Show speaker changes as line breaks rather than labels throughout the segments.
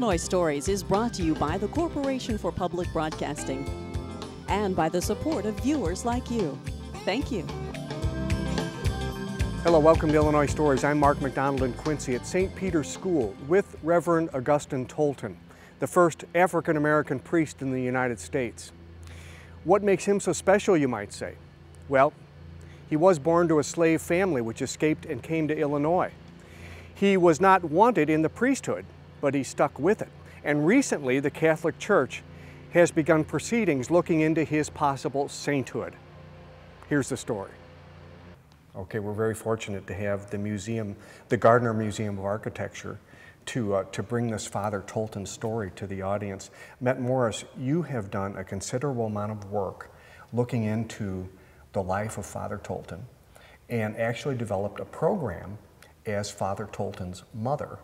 Illinois Stories is brought to you by the Corporation for Public Broadcasting and by the support of viewers like you. Thank you.
Hello, welcome to Illinois Stories. I'm Mark McDonald in Quincy at St. Peter's School with Reverend Augustine Tolton, the first African American priest in the United States. What makes him so special, you might say? Well, he was born to a slave family which escaped and came to Illinois. He was not wanted in the priesthood, but he stuck with it. And recently, the Catholic Church has begun proceedings looking into his possible sainthood. Here's the story. Okay, we're very fortunate to have the museum, the Gardner Museum of Architecture, to, uh, to bring this Father Tolton story to the audience. Matt Morris, you have done a considerable amount of work looking into the life of Father Tolton and actually developed a program as Father Tolton's mother,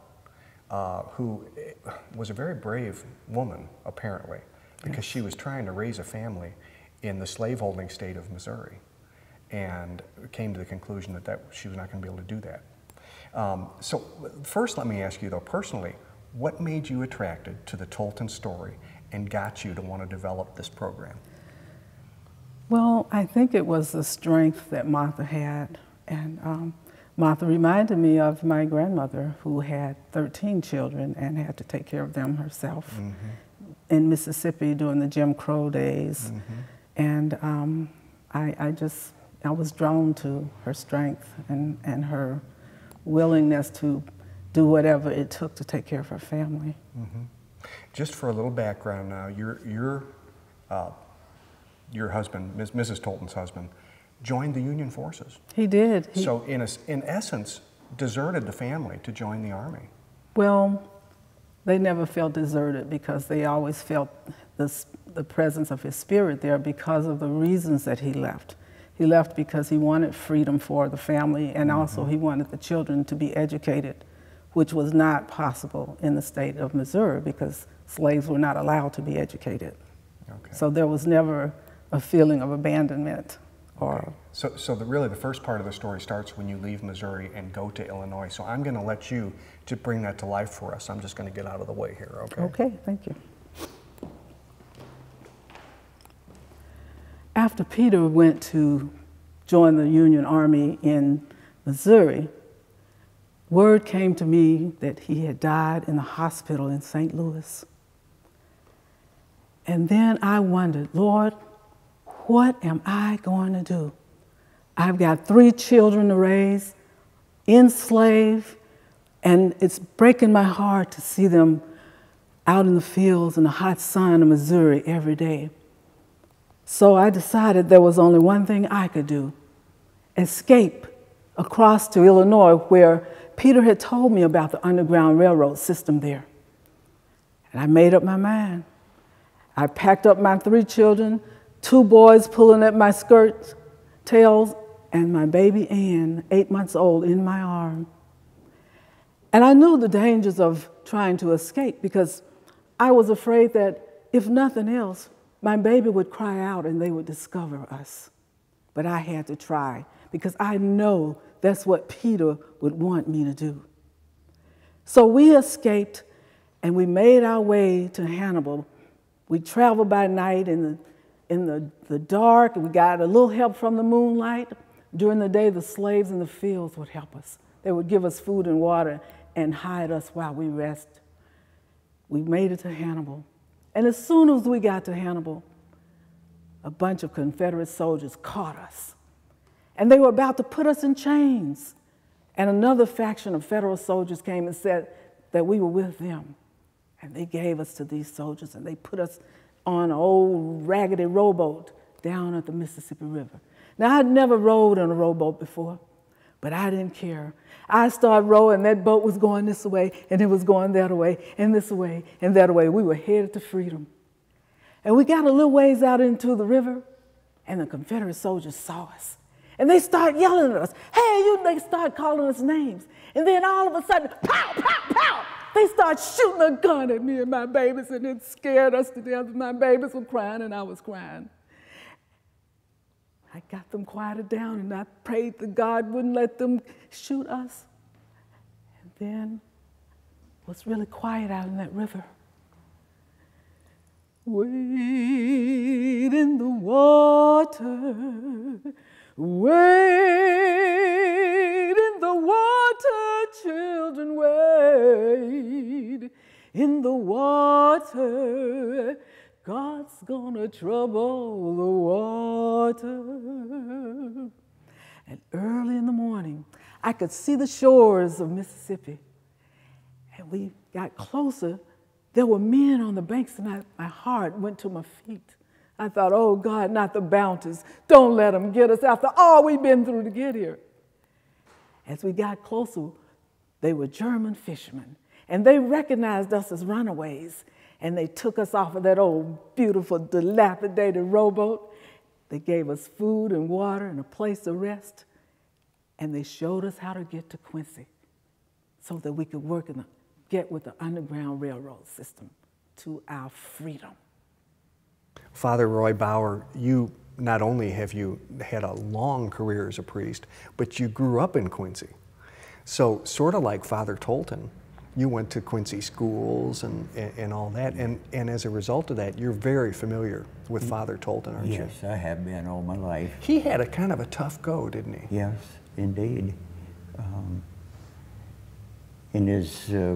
uh, who eh, was a very brave woman, apparently, because yes. she was trying to raise a family in the slaveholding state of Missouri and came to the conclusion that, that she was not going to be able to do that. Um, so first let me ask you though, personally, what made you attracted to the Tolton story and got you to want to develop this program?
Well, I think it was the strength that Martha had. And um, Martha reminded me of my grandmother who had 13 children and had to take care of them herself mm -hmm. in Mississippi during the Jim Crow days. Mm -hmm. And um, I, I just I was drawn to her strength and, and her willingness to do whatever it took to take care of her family. Mm -hmm.
Just for a little background now, your, your, uh, your husband, Ms., Mrs. Tolton's husband, joined the Union forces.
He did. He,
so in, a, in essence, deserted the family to join the Army.
Well, they never felt deserted because they always felt this, the presence of his spirit there because of the reasons that he left. He left because he wanted freedom for the family and mm-hmm. also he wanted the children to be educated, which was not possible in the state of Missouri because slaves were not allowed to be educated. Okay. So there was never a feeling of abandonment okay.
so, so the, really the first part of the story starts when you leave Missouri and go to Illinois. So I'm going to let you to bring that to life for us. I'm just going to get out of the way here, okay?
Okay, thank you. after Peter went to join the Union Army in Missouri, word came to me that he had died in the hospital in St. Louis. And then I wondered, Lord, what am I going to do? I've got three children to raise, enslaved, and it's breaking my heart to see them out in the fields in the hot sun of Missouri every day. So I decided there was only one thing I could do escape across to Illinois, where Peter had told me about the Underground Railroad system there. And I made up my mind. I packed up my three children, two boys pulling at my skirt tails, and my baby Ann, eight months old, in my arm. And I knew the dangers of trying to escape because I was afraid that if nothing else, my baby would cry out and they would discover us. But I had to try because I know that's what Peter would want me to do. So we escaped and we made our way to Hannibal. We traveled by night and the, in the, the dark, we got a little help from the moonlight. During the day, the slaves in the fields would help us. They would give us food and water and hide us while we rest. We made it to Hannibal. And as soon as we got to Hannibal, a bunch of Confederate soldiers caught us. And they were about to put us in chains. And another faction of Federal soldiers came and said that we were with them. And they gave us to these soldiers and they put us on an old raggedy rowboat down at the Mississippi River. Now, I'd never rowed on a rowboat before, but I didn't care I started rowing, that boat was going this way, and it was going that way, and this way, and that way. We were headed to freedom. And we got a little ways out into the river, and the Confederate soldiers saw us. And they started yelling at us, hey, you, they started calling us names. And then all of a sudden, pow, pow, pow, they started shooting a gun at me and my babies, and it scared us to death. My babies were crying, and I was crying. I got them quieted down and I prayed that God wouldn't let them shoot us. And then it was really quiet out in that river. Wade in the water, wade in the water, children, wade in the water. God's gonna trouble the water. And early in the morning, I could see the shores of Mississippi. And we got closer there were men on the banks, and I, my heart went to my feet. I thought, oh God, not the bounties. Don't let them get us after all we've been through to get here. As we got closer, they were German fishermen, and they recognized us as runaways, and they took us off of that old, beautiful, dilapidated rowboat. They gave us food and water and a place to rest, and they showed us how to get to Quincy so that we could work the get with the Underground Railroad system to our freedom.
Father Roy Bauer, you not only have you had a long career as a priest, but you grew up in Quincy. So sort of like Father Tolton, you went to Quincy schools and, and, and, all that, and, and as a result of that, you're very familiar with. Father Tolton, aren't
yes, you? Yes, I have been all my life.
He had a kind of a tough go, didn't he?
Yes, indeed. Um, in his, uh,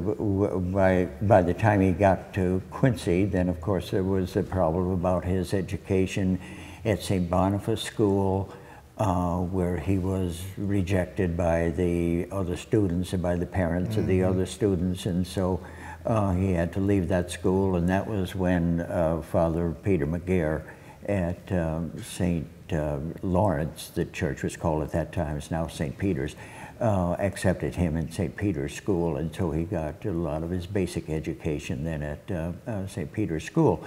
by, by the time he got to Quincy, then of course there was a problem about his education at St. Boniface School, uh, where he was rejected by the other students and by the parents mm -hmm. of the mm-hmm. other students. And so uh, he had to leave that school, and that was when uh, Father Peter McGirr at um, St. Uh, Lawrence, the church was called at that time, it's now St. Peter's, uh, accepted him in St. Peter's School, and so he got a lot of his basic education then at uh, uh, St. Peter's School.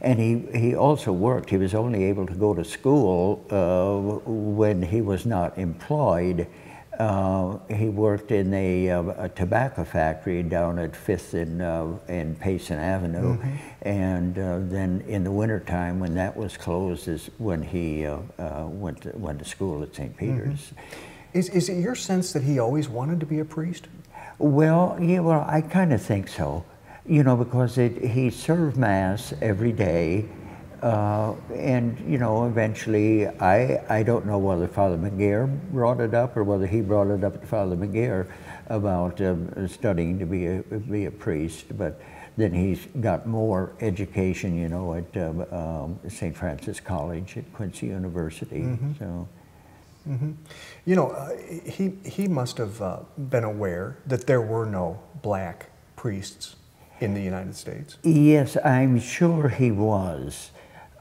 And he, he also worked, he was only able to go to school uh, when he was not employed. Uh, he worked in a, uh, a, tobacco factory down at Fifth and, and Payson Avenue. Mm -hmm. And then in the wintertime, when that was closed, is when he went, to, went to school at St. Peter's. Mm -hmm.
Is, is it your sense that he always wanted to be a priest?
Well, yeah, well, I kind of think so. You know, because it, he served Mass every day. Uh, and, you know, eventually, I, I don't know whether Father McGirr brought it up or whether he brought it up to Father McGirr about um, studying to be a, be a priest. But then he's got more education, you know, at um, um, St. Francis College at Quincy University. Mm -hmm. So.
Mm -hmm. You know, uh, he, he must have uh, been aware that there were no black priests in the United States.
Yes, I'm sure he was.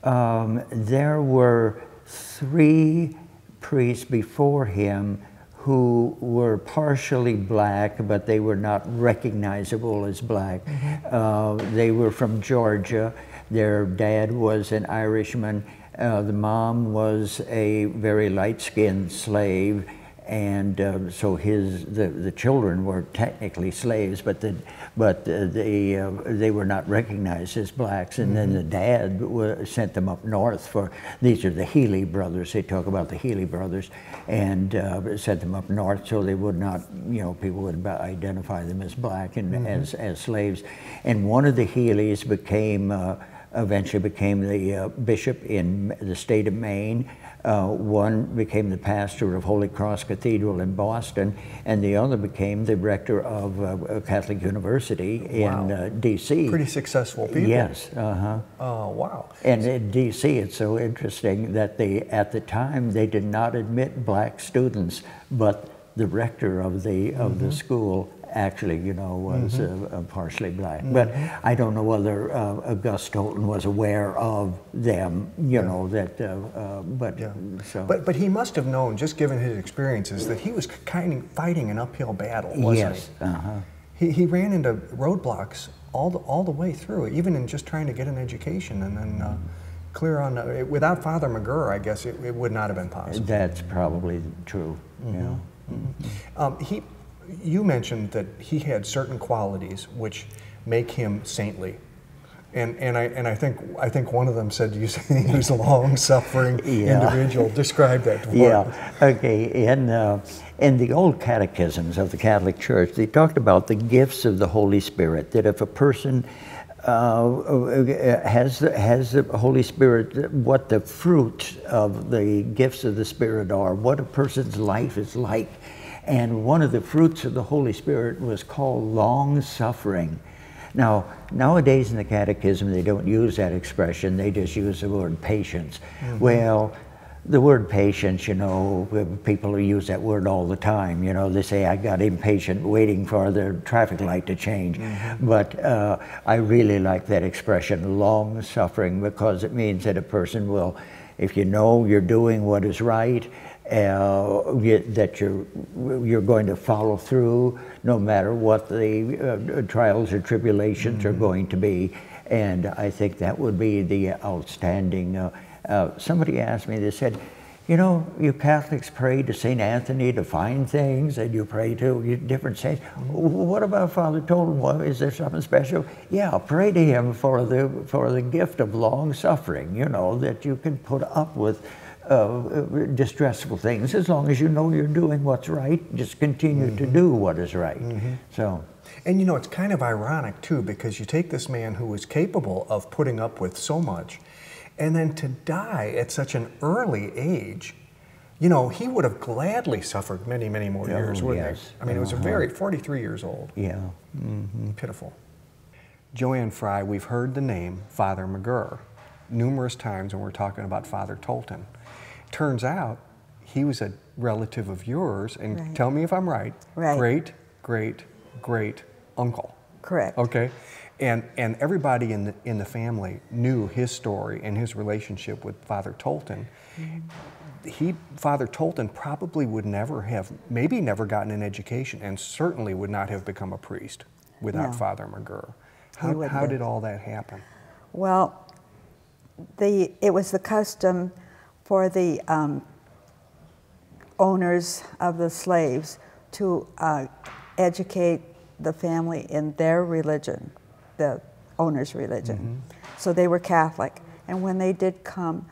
Um, there were three priests before him who were partially black, but they were not recognizable as black. Mm -hmm. uh, they were from Georgia. Their dad was an Irishman, uh, the mom was a very light-skinned slave, and uh, so his the, the children were technically slaves, but the but they uh, they were not recognized as blacks. And mm -hmm. then the dad sent them up north for these are the Healy brothers. They talk about the Healy brothers, and uh, sent them up north so they would not you know people would identify them as black and mm -hmm. as as slaves. And one of the Healys became uh, eventually became the uh, bishop in the state of Maine. Uh, one became the pastor of Holy Cross Cathedral in Boston, and the other became the rector of uh, Catholic University in uh, D.C.
Pretty successful people.
Yes. Uh-huh.
Oh, wow.
And in D.C., it's so interesting that they, at the time, they did not admit black students, but the rector of the, of mm -hmm. the mm-hmm. school actually, you know, was mm -hmm. uh, partially black. Mm -hmm. But I don't know whether uh, August Tolton was aware of them, you yeah. know, that, uh, uh, but yeah. so.
But, but he must have known, just given his experiences, that he was kind of fighting an uphill battle, wasn't
yes. he? Uh-huh.
He, he ran into roadblocks all the, all the way through, even in just trying to get an education and then uh, clear on, uh, without Father McGirr, I guess it, it, would not have been possible.
That's probably true, mm -hmm. yeah.
Mm-hmm. Um, he, you mentioned that he had certain qualities which make him saintly. And, and, I, and I, think, I think one of them said you he was a long suffering
Yeah.
individual. Describe that to
Yeah, okay. In, uh, in the old catechisms of the Catholic Church, they talked about the gifts of the Holy Spirit, that if a person uh, has, has the Holy Spirit, what the fruit of the gifts of the Spirit are, what a person's life is like. And one of the fruits of the Holy Spirit was called long suffering. Now, nowadays in the Catechism, they don't use that expression, they just use the word patience. Well, the word patience, you know, people use that word all the time. You know, they say, I got impatient waiting for the traffic light to change. But uh, I really like that expression, long suffering, because it means that a person will, if you know you're doing what is right, uh, you- that you're, you're going to follow through no matter what the uh, trials or tribulations are going to be. And I think that would be the outstanding. Uh, uh, somebody asked me, they said, you know, you Catholics pray to St. Anthony to find things, and you pray to different saints. What about Father Tolton? Well, is there something special? Yeah, pray to him for the for the gift of long suffering. You know that you can put up with uh, distressful things as long as you know you're doing what's right. Just continue to do what is right. So.
And you know, it's kind of ironic too, because you take this man who was capable of putting up with so much, and then to die at such an early age, you know, he would have gladly suffered many, many more
Oh,
years, wouldn't
yes.
he? I mean, it was a
Uh-huh.
very, 43 years old.
Yeah.
Pitiful. Joanne Fry, we've heard the name Father McGirr numerous times when we're talking about Father Tolton. Turns out he was a relative of yours, and
Right.
tell me if I'm right.
Right.
Great, great, great uncle.
Correct.
Okay, and and everybody in the in the family knew his story and his relationship with Father Tolton. Mm-hmm. He, Father Tolton, probably would never have, maybe never gotten an education, and certainly would not have become a priest without
No.
Father
McGirr.
How, how did all that happen?
Well, the, it was the custom for the um, owners of the slaves to uh, educate the family in their religion, the owner's religion. So they were Catholic. And when they did come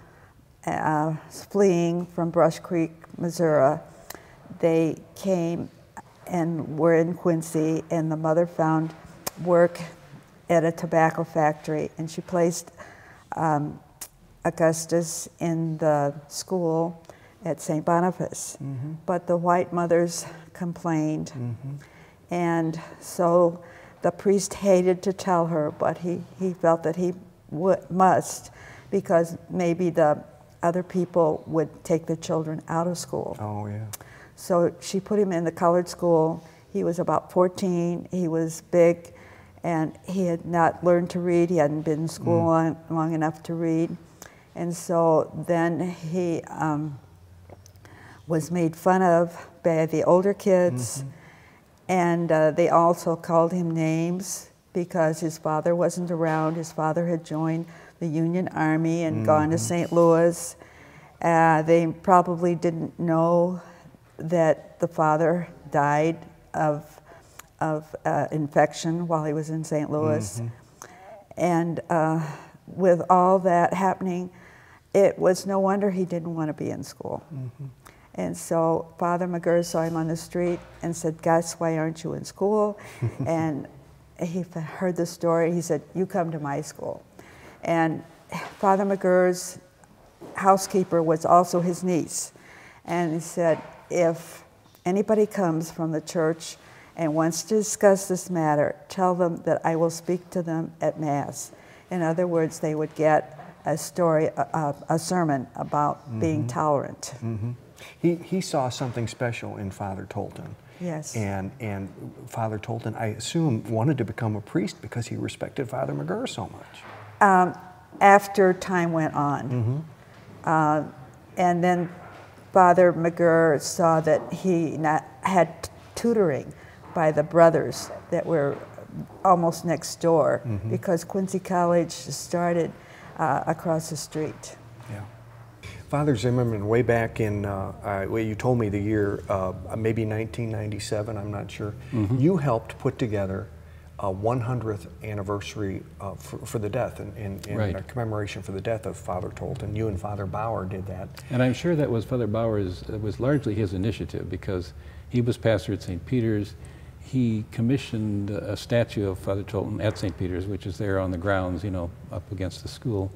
uh, fleeing from Brush Creek, Missouri, they came and were in Quincy, and the mother found work at a tobacco factory, and she placed um, Augustus in the school at St. Boniface. Mm-hmm. But the white mothers complained, mm-hmm. and so the priest hated to tell her, but he, he felt that he would, must because maybe the other people would take the children out of school.
Oh yeah.
So she put him in the colored school. He was about 14. He was big, and he had not learned to read. He hadn't been in school mm. long, long enough to read. And so then he um, was made fun of by the older kids, and uh, they also called him names because his father wasn't around. His father had joined the Union Army and gone to St. Louis. Uh, they probably didn't know that the father died of, of uh, infection while he was in St. Louis. And uh, with all that happening, it was no wonder he didn't want to be in school. Mm-hmm. And so Father McGirr saw him on the street and said, Gus, why aren't you in school? and he heard the story. He said, You come to my school. And Father McGirr's housekeeper was also his niece. And he said, If anybody comes from the church and wants to discuss this matter, tell them that I will speak to them at Mass. In other words, they would get a story, a, a, sermon about being tolerant.
He, he saw something special in Father Tolton.
Yes.
And, and Father Tolton, I assume, wanted to become a priest because he respected Father McGirr so much.
um, after time went on. Uh, and then Father McGirr saw that he not, had tutoring by the brothers that were almost next door because Quincy College started uh, across the street.
Yeah. Father Zimmerman, way back in, uh, uh, well, you told me the year, uh, maybe 1997, I'm not sure, you helped put together a 100th anniversary uh, for, for the death and in, in,
Right.
a commemoration for the death of Father Tolton. You and Father Bauer did that.
And I'm sure that was Father Bauer's, it was largely his initiative because he was pastor at St. Peter's. He commissioned a statue of Father Tolton at St. Peter's, which is there on the grounds, you know, up against the school.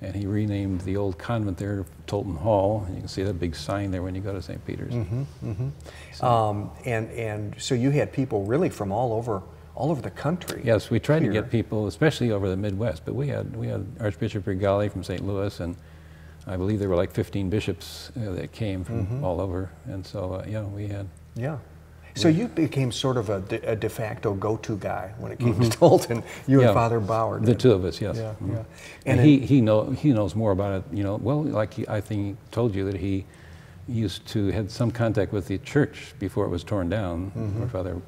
And he renamed the old convent there Tolton Hall. And You can see that big sign there when you go to St. Peter's.
Mm-hmm. Mm-hmm. and, and so you had people really from all over, all over the country.
Yes, we tried
here.
to get people, especially over the Midwest, but we had, we had Archbishop Rigali from St. Louis, and I believe there were like 15 bishops uh, that came from
Mm-hmm.
all over. And so, uh, yeah, we had
Yeah. So you became sort of a de, a de facto go-to guy when it came to Tolton. You
Mm-hmm. Yeah.
and Father Bauer.
The two of us, yes.
Yeah,
Mhm.
yeah.
And,
And
he, he, know, he knows more about it, you know, well, like he, I think he told you that he used to had some contact with the church before it was torn down, where Father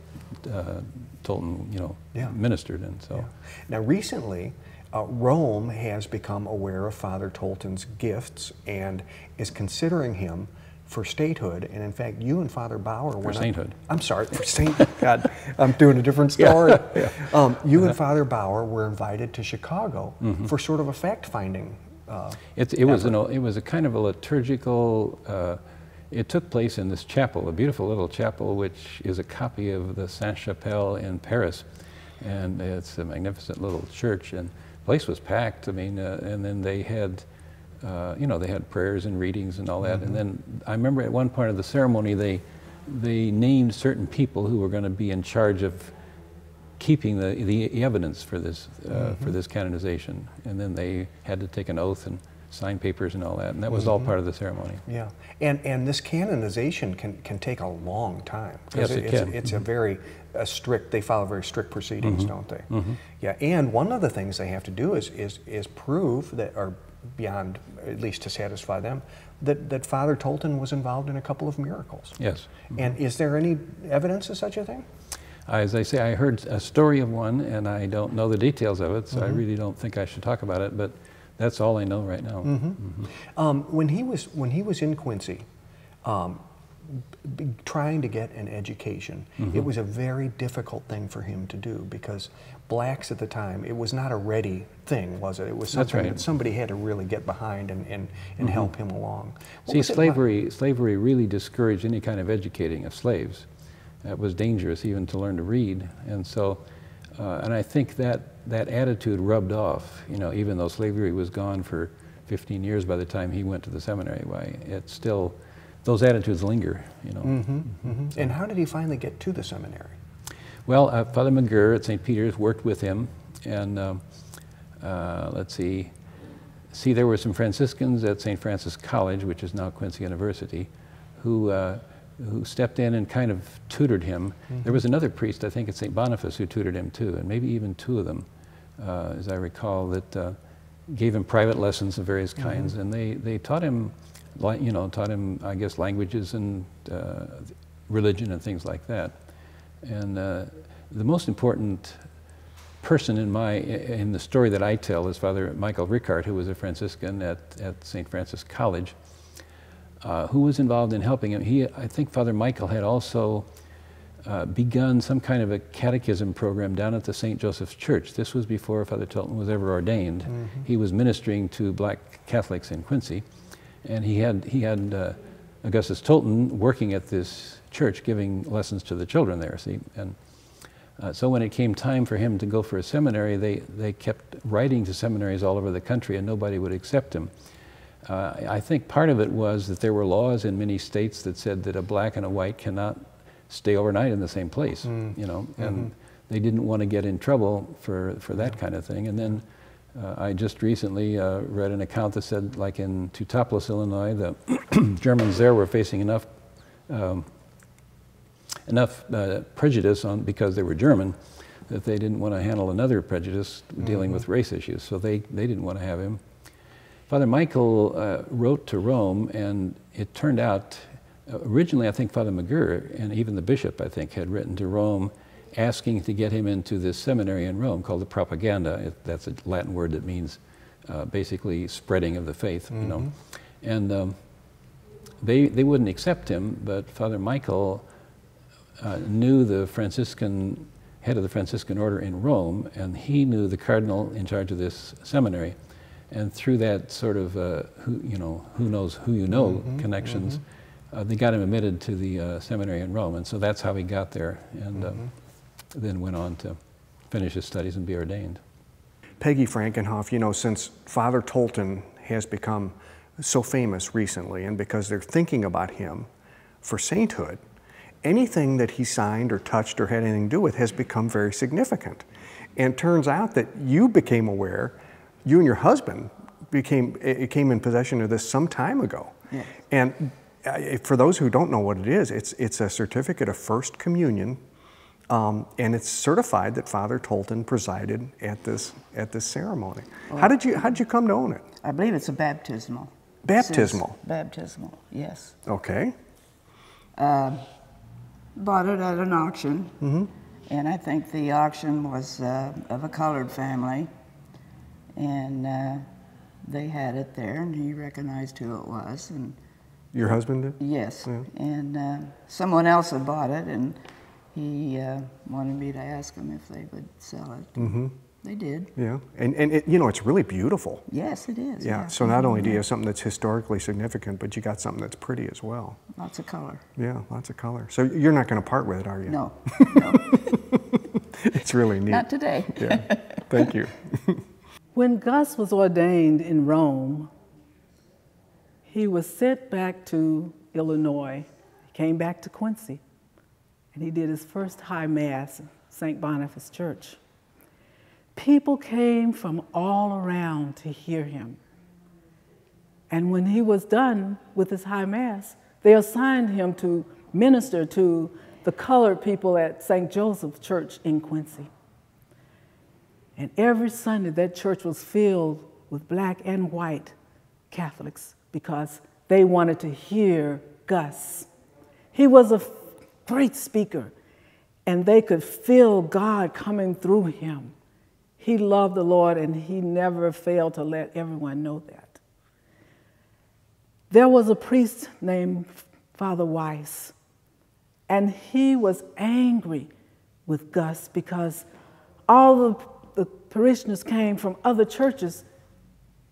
uh, Tolton, you know,
Mm-hmm. Yeah.
ministered. And so.
Now, recently, uh, Rome has become aware of Father Tolton's gifts and is considering him for statehood. And in fact, you and Father Bauer up-
sainthood.
I'm sorry, for saint. God, I'm doing a different story. Um, you and Father Bauer were invited to Chicago for sort of a fact-finding. Uh,
It, it was an, it was a kind of a liturgical. Uh, it took place in this chapel, a beautiful little chapel, which is a copy of the Sainte Chapelle in Paris, and it's a magnificent little church. And the place was packed. I mean, uh, and then they had, uh, you know, they had prayers and readings and all that. And then I remember at one part of the ceremony, they they named certain people who were going to be in charge of keeping the, the evidence for this, uh, for this canonization. And then they had to take an oath and sign papers and all that. And that was all part of the ceremony.
Yeah, and and this canonization can can take a long time.
Yes, it
it's,
can.
It's a very uh, strict. They follow very strict proceedings, don't they? Yeah, and one of the things they have to do is is is prove that, or beyond at least to satisfy them, that that Father Tolton was involved in a couple of miracles.
Yes.
And is there any evidence of such a thing?
As I say, I heard a story of one, and I don't know the details of it, so I really don't think I should talk about it. But that's all I know right now.
Um, when he was when he was in Quincy, um, b- trying to get an education,
Mm-hmm.
it was a very difficult thing for him to do because blacks at the time it was not a ready thing, was it? It was something
right.
That somebody had to really get behind and, and, and help him along. What
See,
it like-
slavery, slavery really discouraged any kind of educating of slaves. It was dangerous even to learn to read. And so, uh, and I think that, that attitude rubbed off, you know, even though slavery was gone for 15 years by the time he went to the seminary, why, it still, those attitudes linger, you know.
Mhm. And how did he finally get to the seminary?
Well, uh, Father McGirr at St. Peter's worked with him, and um, uh, let's see. See, there were some Franciscans at St. Francis College, which is now Quincy University, who uh, who stepped in and kind of tutored him. There was another priest, I think, at St. Boniface, who tutored him too, and maybe even two of them, uh, as I recall, that uh, gave him private lessons of various kinds, and they they taught him, you know, taught him, I guess, languages and uh, religion and things like that. And uh, the most important person in my in the story that I tell is Father Michael Richardt, who was a Franciscan at, at St. Francis College, uh, who was involved in helping him. He, I think Father Michael had also uh, begun some kind of a catechism program down at the St. Joseph's Church. This was before Father Tolton was ever ordained. He was ministering to black Catholics in Quincy, and he had, he had uh, Augustus Tolton working at this church giving lessons to the children there, see? And uh, so when it came time for him to go for a seminary, they, they kept writing to seminaries all over the country and nobody would accept him. Uh, I think part of it was that there were laws in many states that said that a black and a white cannot stay overnight in the same place, you know, and they didn't want to get in trouble for, for that kind of thing. And then uh, I just recently uh, read an account that said, like in Teutopolis, Illinois, the Germans there were facing enough um, enough uh, prejudice on because they were German that they didn't want to handle another prejudice dealing with race issues. So they, they didn't want to have him. Father Michael uh, wrote to Rome, and it turned out uh, originally I think Father McGirr and even the bishop I think had written to Rome asking to get him into this seminary in Rome called the Propaganda. It, that's a Latin word that means uh, basically spreading of the faith, you know. And um, they, they wouldn't accept him, but Father Michael uh, knew the Franciscan head of the Franciscan order in Rome, and he knew the cardinal in charge of this seminary. And through that sort of, uh, who, you know, who knows who you know
Mm-hmm,
connections, uh, they got him admitted to the uh, seminary in Rome. And so that's how he got there, and um,
Mm-hmm.
then went on to finish his studies and be ordained.
Peggy Frankenhoff, you know, since Father Tolton has become so famous recently, and because they're thinking about him for sainthood, anything that he signed or touched or had anything to do with has become very significant. And turns out that you became aware, you and your husband became it came in possession of this some time ago. And uh, for those who don't know what it is, it's it's a certificate of First Communion um, and it's certified that Father Tolton presided at this at this ceremony. How did you how did you come to own it?
I believe it's a baptismal.
Baptismal?
Baptismal, yes.
Okay.
Bought it at an auction,
Mm-hmm.
and I think the auction was uh, of a colored family, and uh, they had it there, and he recognized who it was, and
Your husband did?
yes,
Yeah.
and uh, someone else had bought it, and he uh, wanted me to ask them if they would sell it.
Mm-hmm.
They did.
Yeah. And and it, you know it's really beautiful.
Yes, it is.
Yeah. So not only do you mm-hmm. have something that's historically significant, but you got something that's pretty as well.
Lots of color.
Yeah, lots of color. So you're not going to part with it, are you?
No, no,
It's really neat.
not today.
yeah. Thank you.
When Gus was ordained in Rome, he was sent back to Illinois. He came back to Quincy, and he did his first high mass in St. Boniface Church. People came from all around to hear him. And when he was done with his high mass, they assigned him to minister to the colored people at St. Joseph's Church in Quincy. And every Sunday, that church was filled with black and white Catholics because they wanted to hear Gus. He was a great speaker, and they could feel God coming through him. He loved the Lord, and he never failed to let everyone know that. There was a priest named Father Weiss, and he was angry with Gus because all the, the parishioners came from other churches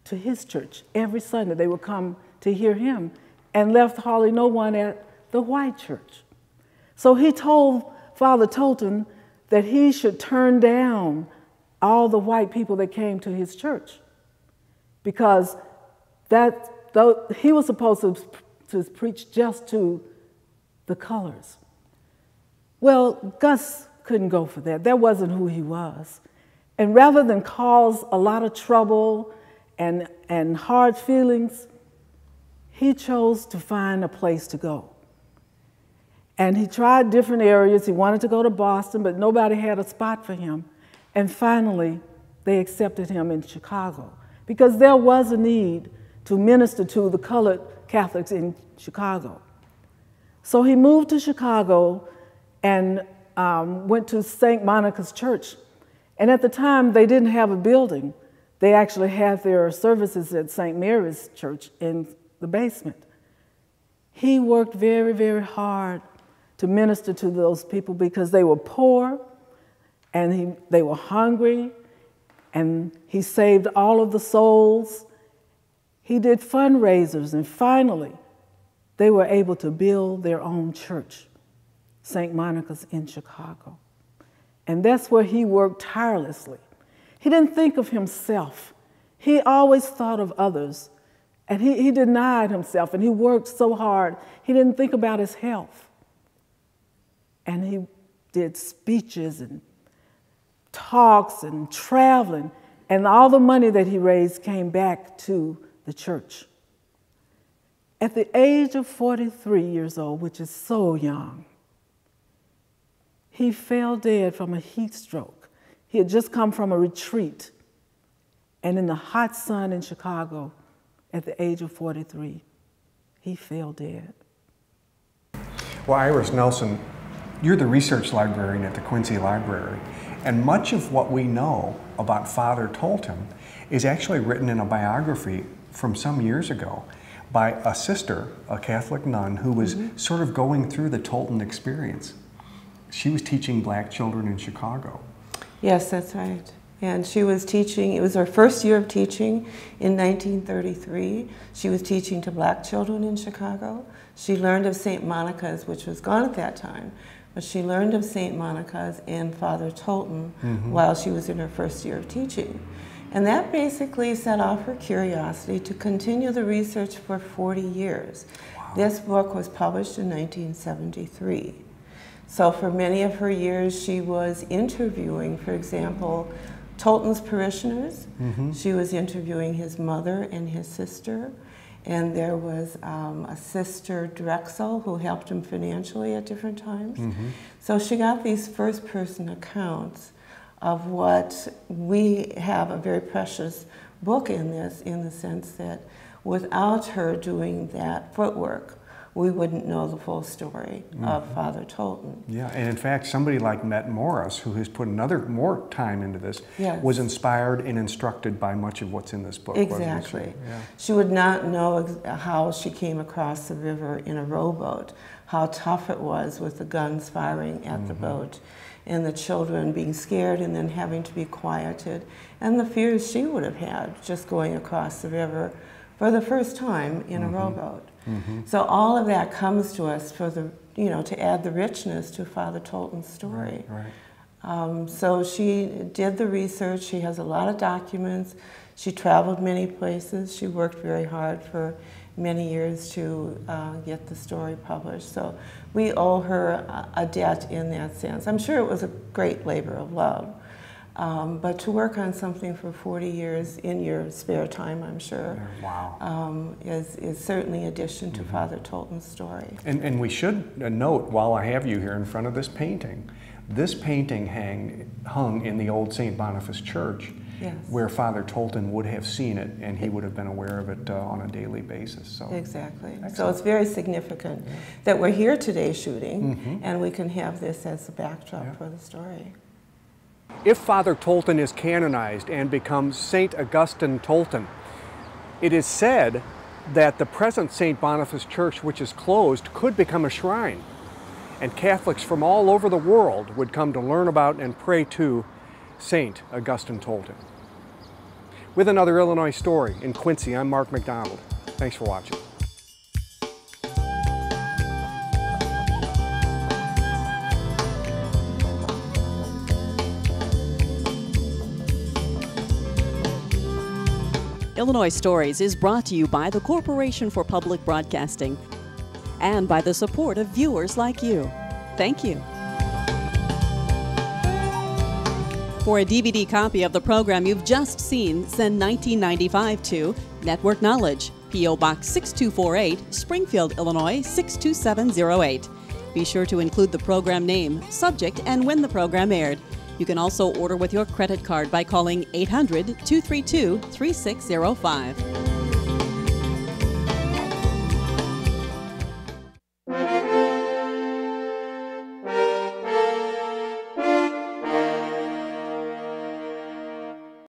to his church. Every Sunday they would come to hear him and left hardly no one at the white church. So he told Father Tolton that he should turn down all the white people that came to his church because that though he was supposed to, to preach just to the colors. Well, Gus couldn't go for that. That wasn't who he was. And rather than cause a lot of trouble and, and hard feelings, he chose to find a place to go. And he tried different areas. He wanted to go to Boston, but nobody had a spot for him. And finally, they accepted him in Chicago because there was a need to minister to the colored Catholics in Chicago. So he moved to Chicago and um, went to St. Monica's Church. And at the time, they didn't have a building. They actually had their services at St. Mary's Church in the basement. He worked very, very hard to minister to those people because they were poor and he, they were hungry, and he saved all of the souls. He did fundraisers, and finally, they were able to build their own church, St. Monica's in Chicago. And that's where he worked tirelessly. He didn't think of himself, he always thought of others. And he, he denied himself and he worked so hard, he didn't think about his health. And he did speeches and talks and traveling, and all the money that he raised came back to the church. At the age of 43 years old, which is so young, he fell dead from a heat stroke. He had just come from a retreat, and in the hot sun in Chicago, at the age of 43, he fell dead.
Well, Iris Nelson, you're the research librarian at the Quincy Library, and much of what we know about Father Tolton is actually written in a biography from some years ago by a sister, a Catholic nun, who was mm-hmm. sort of going through the Tolton experience. she was teaching black children in Chicago.
Yes, that's right. And she was teaching, it was her first year of teaching in 1933. She was teaching to black children in Chicago. She learned of St. Monica's, which was gone at that time, but she learned of St. Monica's and Father Tolton mm-hmm. while she was in her first year of teaching. And that basically set off her curiosity to continue the research for 40 years. Wow. This book was published in 1973. So for many of her years, she was interviewing, for example, Tolton's parishioners. Mm-hmm. She was interviewing his mother and his sister. And there was um, a sister, Drexel, who helped him financially at different times. Mm-hmm. So she got these first person accounts of what we have a very precious book in this, in the sense that without her doing that footwork, we wouldn't know the full story mm-hmm. of Father Tolton.
Yeah, and in fact, somebody like Matt Morris, who has put another more time into this, yes. was inspired and instructed by much of what's in this book.
Exactly. She? Yeah. she would not know how she came across the river in a rowboat, how tough it was with the guns firing at mm-hmm. the boat. And the children being scared and then having to be quieted, and the fears she would have had just going across the river for the first time in mm-hmm. a rowboat. Mm-hmm. So all of that comes to us for the, you know, to add the richness to Father Tolton's story.
Right, right.
Um, so she did the research. She has a lot of documents. She traveled many places. She worked very hard for many years to uh, get the story published. So we owe her a debt in that sense. I'm sure it was a great labor of love. Um, but to work on something for 40 years in your spare time, I'm sure,
wow.
um, is, is certainly addition to mm-hmm. Father Tolton's story.
And, and we should note, while I have you here in front of this painting, this painting hang, hung in the old St. Boniface Church,
yes.
where Father Tolton would have seen it, and he would have been aware of it uh, on a daily basis. So
exactly. Excellent. So it's very significant yeah. that we're here today shooting, mm-hmm. and we can have this as a backdrop yeah. for the story.
If Father Tolton is canonized and becomes St. Augustine Tolton, it is said that the present St. Boniface Church, which is closed, could become a shrine. And Catholics from all over the world would come to learn about and pray to St. Augustine Tolton. With another Illinois story in Quincy, I'm Mark McDonald. Thanks for watching.
Illinois Stories is brought to you by the Corporation for Public Broadcasting and by the support of viewers like you. Thank you. For a DVD copy of the program you've just seen, send 1995 to Network Knowledge, P.O. Box 6248, Springfield, Illinois 62708. Be sure to include the program name, subject, and when the program aired. You can also order with your credit card by calling 800 232 3605.